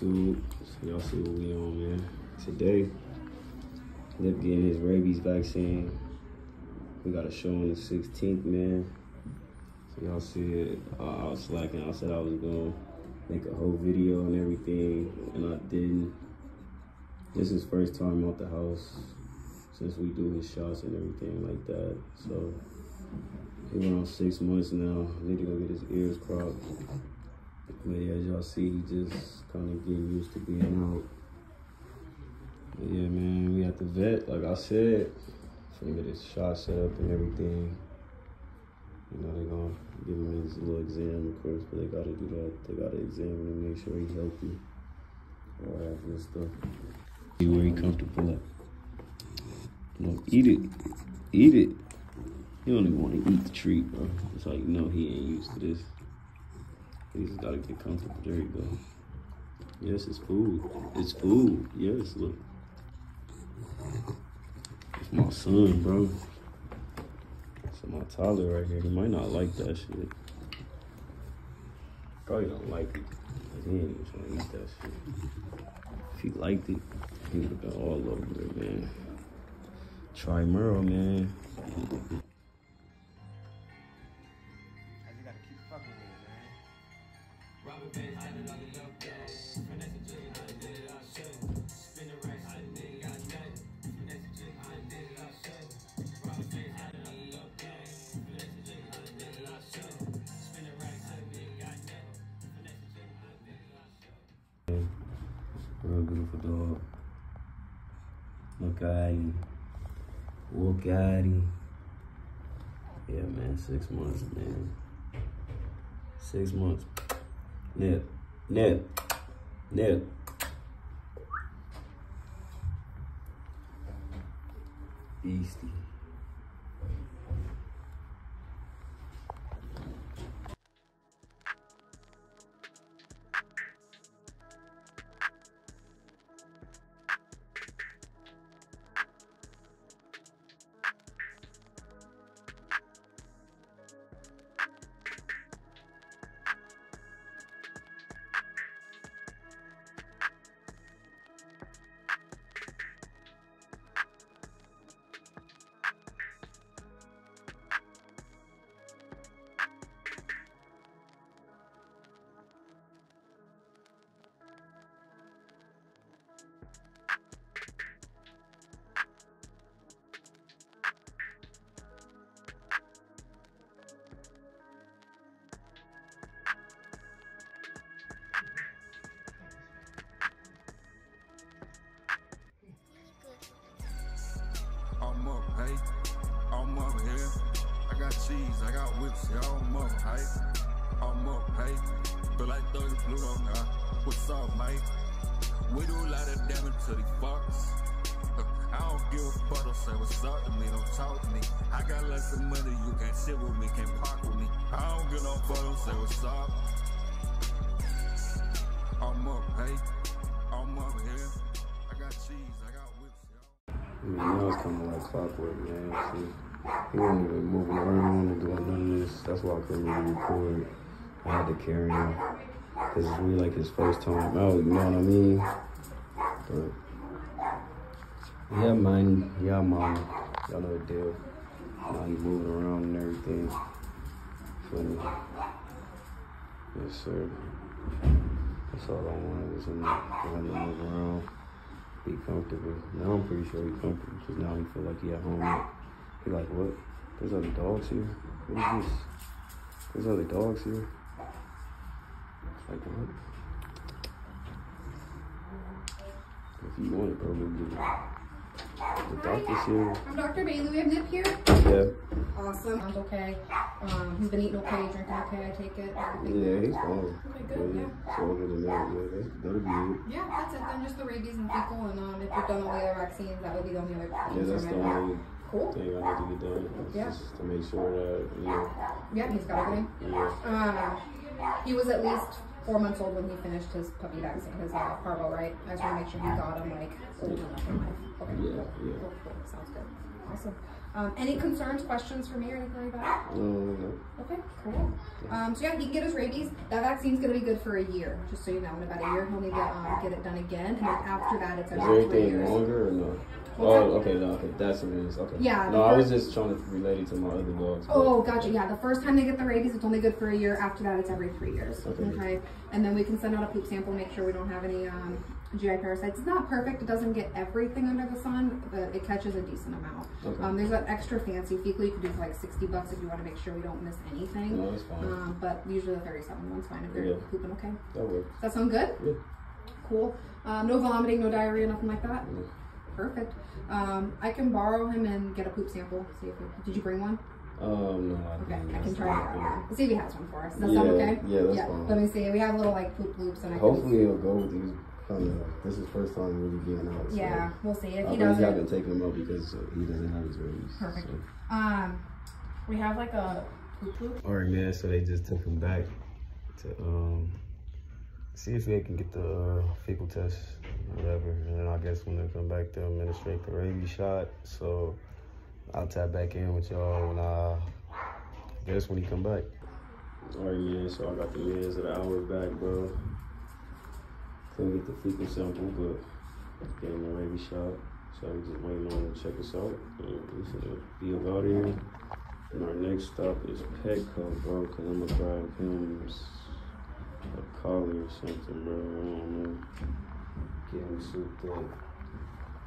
YouTube. So y'all see what we on, man. Today, Nip getting his rabies vaccine. We got a show on the 16th, man. So y'all see it. Uh, I was slacking. I said I was gonna make a whole video and everything, and I didn't. This is first time out the house since we do his shots and everything like that. So he went on six months now. Need to go get his ears cropped. But yeah, as y'all see, he just kind of getting used to being out. But yeah, man, we at the vet, like I said. Finna get his shot set up and everything. You know, they're gonna give him his little exam, of course, but they gotta do that. They gotta examine him, make sure he's healthy. All that good stuff. See where he comfortable at. No, eat it. Eat it. He don't even want to eat the treat, bro. It's like, you know he ain't used to this. Just gotta get comfortable. There you go. Yes, it's food. It's food. Yes, look. It's my son, bro. It's my toddler right here. He might not like that shit. Probably don't like it. 'cause He ain't even trying to eat that shit. If he liked it, he would have been all over it, man. Try Merle, man. Look at him. Look at him. Yeah, man, six months, man. Six months. Nip. Nip. Nip. Beastie. Cheese, I got whips, yeah, I'm up, hey. I'm up, hey. Feel like 30 blue on now. What's up, mate? We do a lot of damage to these fucks. I don't give a fuck, don't say what's up to me, don't talk to me. I got less of money, you can't sit with me, can't park with me. I don't give no fuck, don't say what's up. I'm up, hey. I'm up here. I got cheese, I got whips. I mean, now it's kind of like clockwork, man. He wasn't moving around and doing none of this. That's why I couldn't really record. I had to carry him. Because it's really like his first time out, you know what I mean? But, yeah, man. Yeah, man. Y'all know the deal. Now he moving around and everything. Me? Yes, sir. That's all I wanted was him to move around be comfortable. Now I'm pretty sure he's comfortable because now he feel like he at home. Like, what? There's other dogs here? What is this? There's other dogs here? Like, what? If you want it, bro, we'll give it. The doctor's here. I'm Dr. Bailey. We have Nip here. Yeah. Awesome. Sounds okay. Um, he's been eating okay, drinking okay. I take it. Yeah, he's fine. Okay, good. Yeah. So other than that, yeah, that's, that'll be it. Yeah, that's it. Then just the rabies and fecal, and um, if you've done all the other vaccines, that would be the only other Yeah, that's the only Cool. thing I need to get done. Yeah. Just to make sure that, you know, Yeah, he's got everything. yeah. Um, he was at least four months old when he finished his puppy vaccine, his uh, parvo, right? I just want to make sure he got him like old enough in life. Okay. Yeah, yeah. Cool, cool. Sounds good. Awesome. Um, any concerns, questions for me or anything like that? No, no. Okay, cool. Um, so yeah, he can get his rabies. That vaccine's gonna be good for a year, just so you know. In about a year, he'll need to um, get it done again, and then after that, it's Is every there three anything years. longer or no? What's oh, that? okay, no, okay, that's what it is. Okay. Yeah, No, I was just trying to relate it to my other dogs. Oh, gotcha. Yeah, the first time they get the rabies, it's only good for a year. After that, it's every three years. Okay. Okay. And then we can send out a poop sample, make sure we don't have any um, GI parasites. It's not perfect. It doesn't get everything under the sun, but it catches a decent amount. Okay. Um, there's that extra fancy fecal you can do for like 60 bucks if you want to make sure we don't miss anything. No, that's fine. Um, but usually the 37 one's fine if they're Yeah. pooping okay. That works. Does that sound good? Yeah. Cool. Um, no vomiting, no diarrhea, nothing like that. Yeah. Perfect. Um, I can borrow him and get a poop sample. See if he, did you bring one? Um, no, I Okay. I can try it. out. See if he has one for us. Does that Yeah, sound okay? yeah, that's fine. Let me see. We have little like poop loops and I Hopefully it'll go with these. Kind of, this is first time really getting out. So. Yeah, we'll see. If he really doesn't, haven't taken him out because uh, he doesn't have his rabies. Perfect. so. um, we have like a poop loop. All right, man. So they just took him back to um see if they can get the uh, fecal test, whatever. And then I guess when they come back, they'll administrate the rabies shot. So I'll tap back in with y'all when I guess when he come back. All right, man. So I got the meds of the hour back, bro. Couldn't get the fecal sample, but getting the rabies shot. So I'm just waiting on to check us out. And we should be about here. And our next stop is Petco, bro, because I'm going to grab him a collar or something, bro. I don't know. Get him souped up.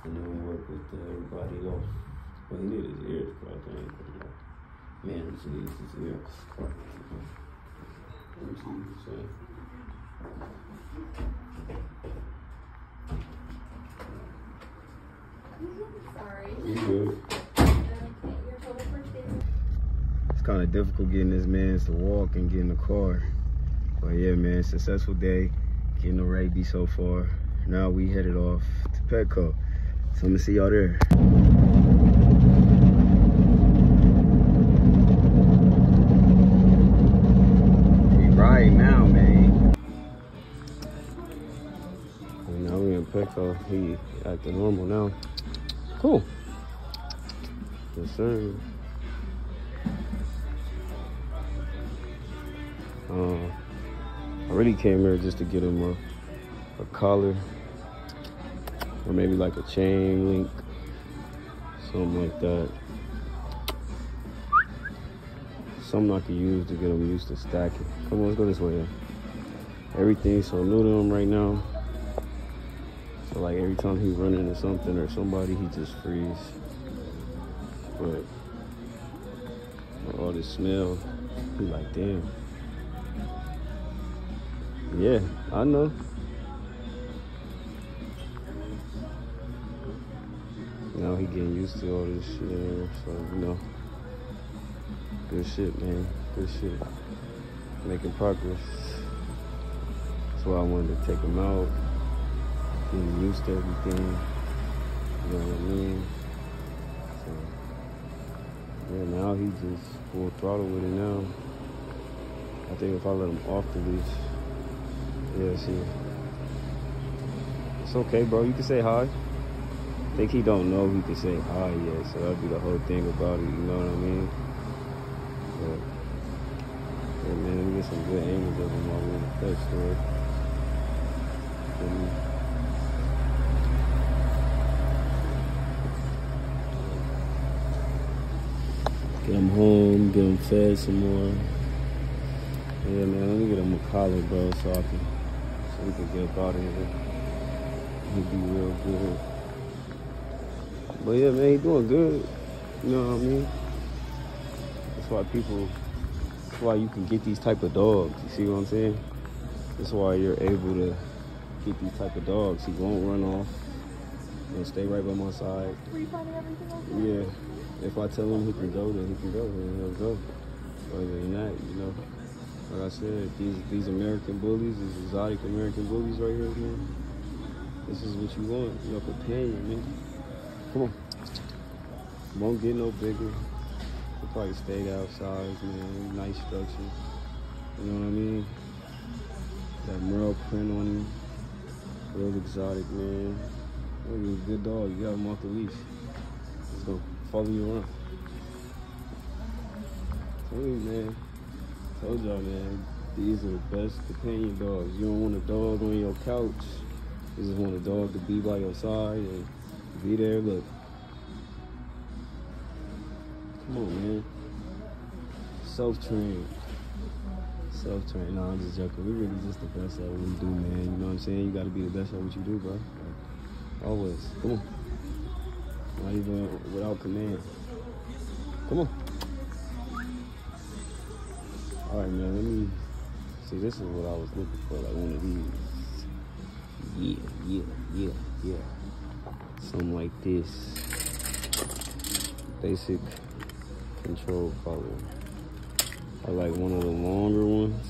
And then work with everybody else. Well, he did his ears, bro. I think. Man, jeez, his ears. Let me see what. Sorry. You good. It's kind of difficult getting this man to walk and get in the car. But yeah, man, successful day. Getting the rabies so far. Now we headed off to Petco. So I'm gonna see y'all there. Petco. He acting normal now. Cool. Yes, sir. Uh, I really came here just to get him a, a collar or maybe like a chain link, something like that. Something I could use to get him used to stacking. Come on, let's go this way. Everything's so new to him right now. So like every time he run into something or somebody, he just freeze. But all this smell, he like, damn. Yeah, I know. Now he getting used to all this shit, so you know. Good shit, man. Good shit. Making progress. That's why I wanted to take him out getting used to everything. You know what I mean? So, yeah, now he just full throttle with it now. I think if I let him off the leash, yeah, see. It's okay, bro. You can say hi. I think he don't know he can say hi yet, so that'd be the whole thing about it. You know what I mean? But, yeah, man, let me get some good angles of him while we're in the pet store. Feel me? Get him home, get him fed some more. Yeah, man, let me get him a collar, bro, so I can, so we can get up out of here. He'd be real good. But yeah, man, he doing good. You know what I mean? That's why people, that's why you can get these type of dogs. You see what I'm saying? That's why you're able to get these type of dogs. He won't run off. He'll stay right by my side. Were you finding everything okay? Yeah. If I tell him he can go, then he can go, then he'll go. Other than that, you know, like I said, these these American bullies, these exotic American bullies right here, man. This is what you want, your companion, man. Come on. Won't get no bigger. He'll probably stayed that size, man. Nice structure. You know what I mean? That merle print on him. Real exotic, man. Oh, he's a good dog. You got him off the leash. Let's go. Follow you around. Told you, man. Told y'all, man. These are the best companion dogs. You don't want a dog on your couch. You just want a dog to be by your side and be there. Look. Come on, man. Self-trained. Self-trained. No, I'm just joking. We really just the best at what we do, man. You know what I'm saying? You gotta be the best at what you do, bro. Always. Come on. Not even without command. Come on. All right, man. Let me see. This is what I was looking for, like one of these. Yeah, yeah, yeah, yeah. Something like this. Basic control collar. I like one of the longer ones.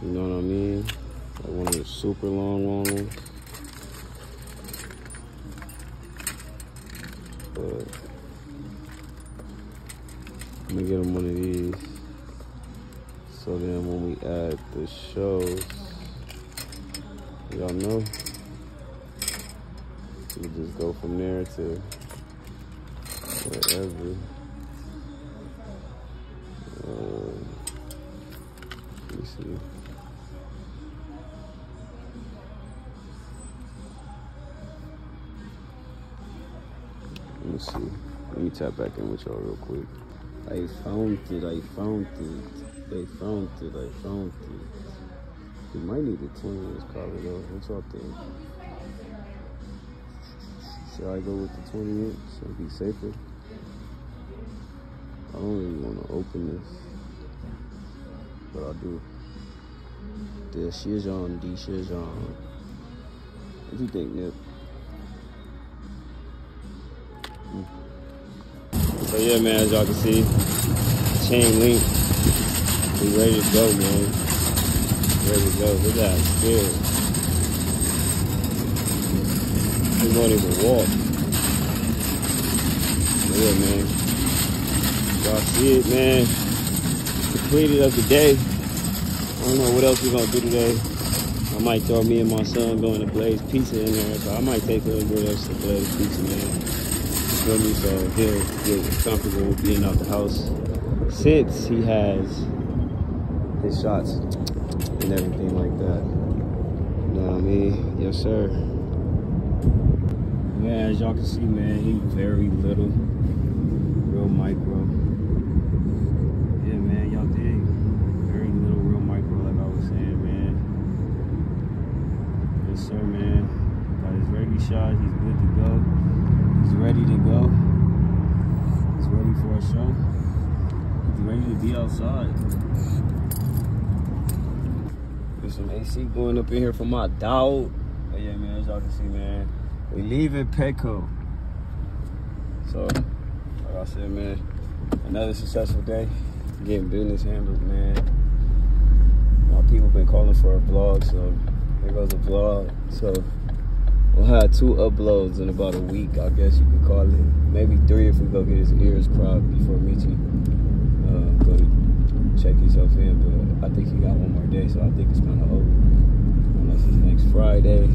You know what I mean? Like one of the super long, long ones. But I'm gonna get him one of these. So then when we add the shows, y'all know, we just go from there to wherever. Um, let me see. See. Let me tap back in with y'all real quick. I found it, I found it. They found it, I found it. We might need a 20 inch collar though. What y'all think? Should I go with the 20 inch so be safer? I don't really want to open this, but I do. The Shijon, D Shijon. What do you think, Nip? So yeah, man, as y'all can see, chain link. We ready to go, man. Ready to go. Look at that, scared. We won't even walk. Yeah, man. Y'all see it, man. Completed of the day. I don't know what else we're gonna do today. I might throw me and my son going to Blaze Pizza in there, so I might take a little bit of Blaze Pizza, man feel me? So he'll get comfortable being out the house since he has his shots and everything like that. You know what I mean? Yes, sir. Man, as y'all can see, man, he very little, real micro. Yeah, man, y'all dig. Very little, real micro, like I was saying, man. Yes, sir, man. Got his Reggie shot. He's good to go. He's ready to go. He's ready for a show. He's ready to be outside. There's some AC going up in here for my dog. But yeah, man, as y'all can see, man, we leaving Petco. So, like I said, man, another successful day. Getting business handled, man. My people been calling for a vlog, so here goes a vlog. So We'll have two uploads in about a week, I guess you could call it. Maybe three if we go get his ears cropped before meeting. Uh, go check yourself in, but I think he got one more day, so I think it's kind of over. Unless it's next Friday.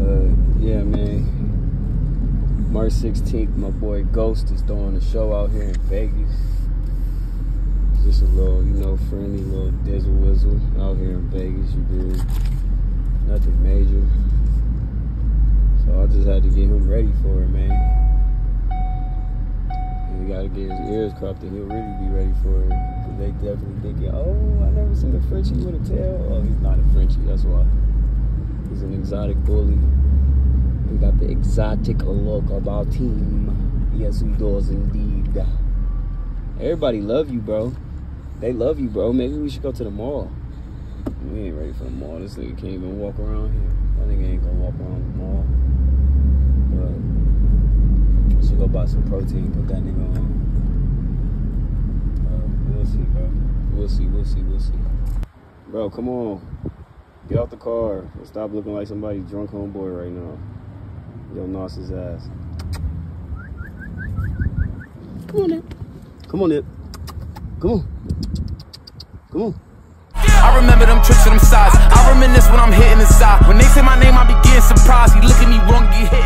But yeah, man. March 16th, my boy Ghost is throwing a show out here in Vegas. Just a little, you know, friendly little dizzle whizzle out here in Vegas, you did. Nothing major. So I just had to get him ready for it, man. And gotta get his ears cropped and he'll really be ready for it. Cause they definitely thinking, oh, I never seen a Frenchie with a tail. Oh, he's not a Frenchie, that's why. He's an exotic bully. We got the exotic look about him. Yes, he does indeed. Everybody love you, bro. They love you, bro. Maybe we should go to the mall. We ain't ready for the mall. This nigga can't even walk around here. That nigga ain't gonna walk around the mall. Should go buy some protein, put that nigga on. We'll see, bro. We'll see, we'll see, we'll see. Bro, come on. Get out the car stop looking like somebody drunk homeboy right now. Yo, Nos his ass. Come on, Nip. Come on, Nip. Come on. Come on. I remember them tricks and them sides. I reminisce when I'm hitting the side. When they say my name, I begin surprised. He look at me wrong, get hit.